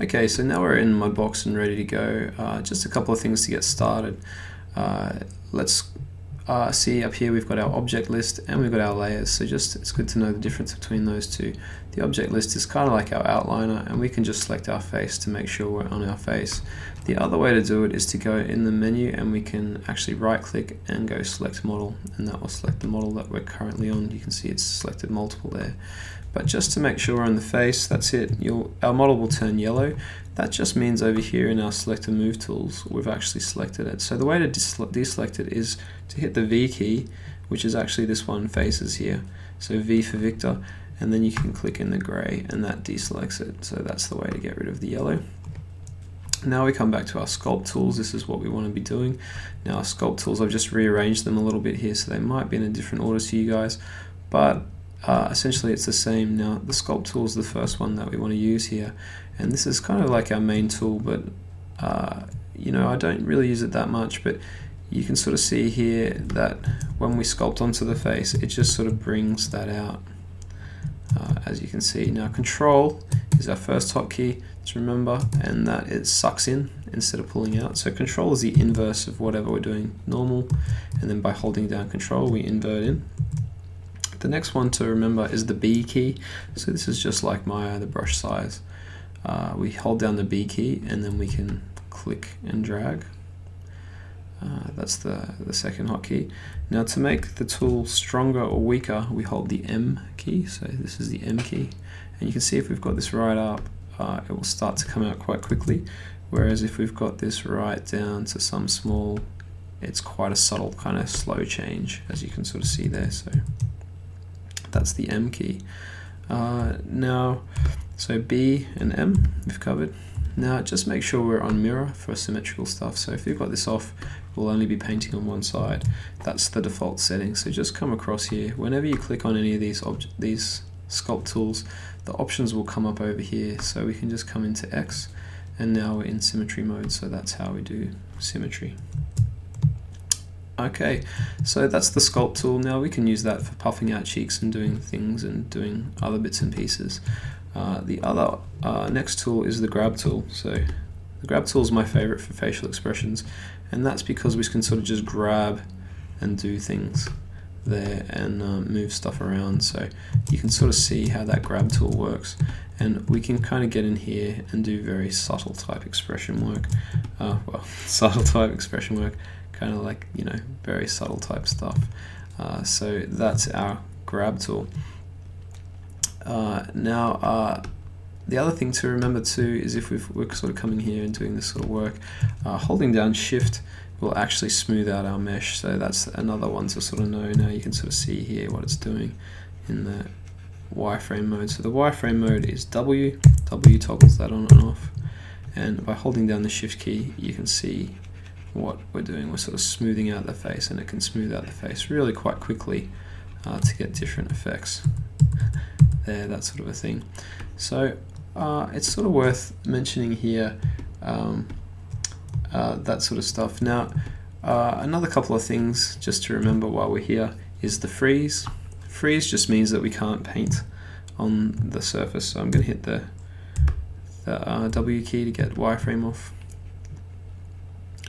Okay, so now we're in Mudbox and ready to go. Uh, just a couple of things to get started. Uh, let's uh, see up here we've got our object list and we've got our layers. So just it's good to know the difference between those two. The object list is kind of like our outliner and we can just select our face to make sure we're on our face. The other way to do it is to go in the menu and we can actually right click and go select model and that will select the model that we're currently on. You can see it's selected multiple there. But just to make sure we're on the face, that's it. You'll, our model will turn yellow. That just means over here in our select and move tools, we've actually selected it. So the way to deselect it is to hit the V key, which is actually this one faces here. So V for Victor, and then you can click in the gray and that deselects it. So that's the way to get rid of the yellow. Now we come back to our sculpt tools. This is what we want to be doing. Now our sculpt tools, I've just rearranged them a little bit here, so they might be in a different order to you guys, but uh, essentially it's the same. Now the sculpt tool is the first one that we want to use here and this is kind of like our main tool but uh, you know I don't really use it that much but you can sort of see here that when we sculpt onto the face it just sort of brings that out uh, as you can see. Now control is our first hotkey to remember and that it sucks in instead of pulling out. So control is the inverse of whatever we're doing normal and then by holding down control we invert in. The next one to remember is the B key. So this is just like Maya, the brush size. Uh, we hold down the B key and then we can click and drag. Uh, that's the, the second hotkey. Now to make the tool stronger or weaker, we hold the M key. So this is the M key. And you can see if we've got this right up, uh, it will start to come out quite quickly. Whereas if we've got this right down to some small, it's quite a subtle kind of slow change, as you can sort of see there. So that's the M key. Uh, now, so B and M we've covered. Now just make sure we're on mirror for symmetrical stuff. So if you've got this off, we'll only be painting on one side. That's the default setting. So just come across here. Whenever you click on any of these these sculpt tools, the options will come up over here. So we can just come into X and now we're in symmetry mode. So that's how we do symmetry. Okay, so that's the sculpt tool. Now we can use that for puffing out cheeks and doing things and doing other bits and pieces. Uh, the other uh, next tool is the grab tool. So the grab tool is my favorite for facial expressions, and that's because we can sort of just grab and do things there and uh, move stuff around. So you can sort of see how that grab tool works. And we can kind of get in here and do very subtle type expression work. Uh, well, subtle type expression work kind of like you know very subtle type stuff uh, so that's our grab tool uh, now uh, the other thing to remember too is if we are sort of coming here and doing this sort of work uh, holding down shift will actually smooth out our mesh. So that's another one to sort of know. Now you can sort of see here what it's doing in the wireframe mode. So the wireframe mode is W W toggles that on and off. And by holding down the shift key you can see what we're doing. We're sort of smoothing out the face and it can smooth out the face really quite quickly uh, to get different effects there, that sort of a thing. So uh, it's sort of worth mentioning here um, uh, that sort of stuff. Now uh, another couple of things just to remember while we're here is the freeze. Freeze just means that we can't paint on the surface so I'm going to hit the, the uh, W key to get wireframe off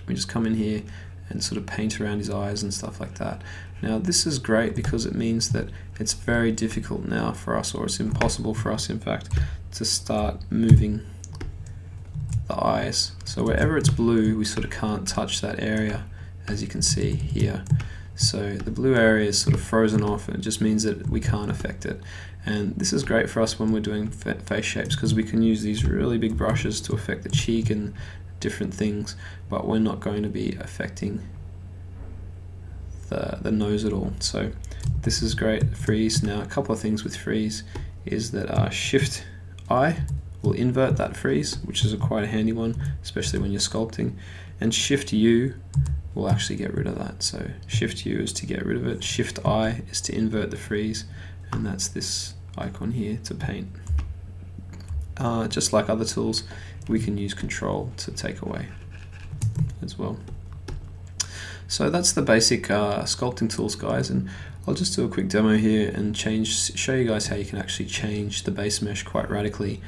we just come in here and sort of paint around his eyes and stuff like that. Now this is great because it means that it's very difficult now for us, or it's impossible for us in fact, to start moving the eyes. So wherever it's blue, we sort of can't touch that area, as you can see here. So the blue area is sort of frozen off, and it just means that we can't affect it. And this is great for us when we're doing face shapes because we can use these really big brushes to affect the cheek and different things, but we're not going to be affecting the, the nose at all. So this is great, freeze. Now a couple of things with freeze is that uh, shift I will invert that freeze, which is a quite a handy one, especially when you're sculpting, and shift U will actually get rid of that. So shift U is to get rid of it, shift I is to invert the freeze, and that's this icon here to paint. Uh, just like other tools, we can use control to take away as well. So that's the basic uh, sculpting tools guys and I'll just do a quick demo here and change, show you guys how you can actually change the base mesh quite radically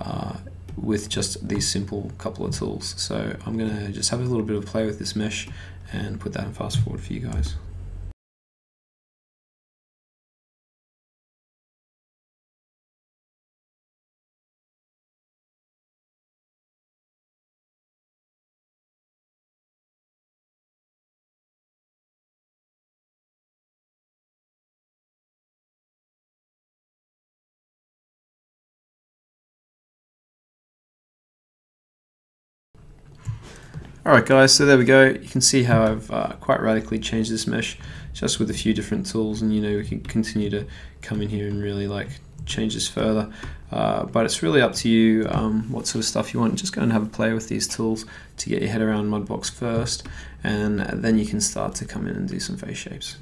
uh, with just these simple couple of tools. So I'm going to just have a little bit of play with this mesh and put that in fast forward for you guys. Alright guys, so there we go. You can see how I've uh, quite radically changed this mesh just with a few different tools and you know we can continue to come in here and really like change this further. Uh, but it's really up to you um, what sort of stuff you want. Just go and have a play with these tools to get your head around Mudbox first and then you can start to come in and do some face shapes.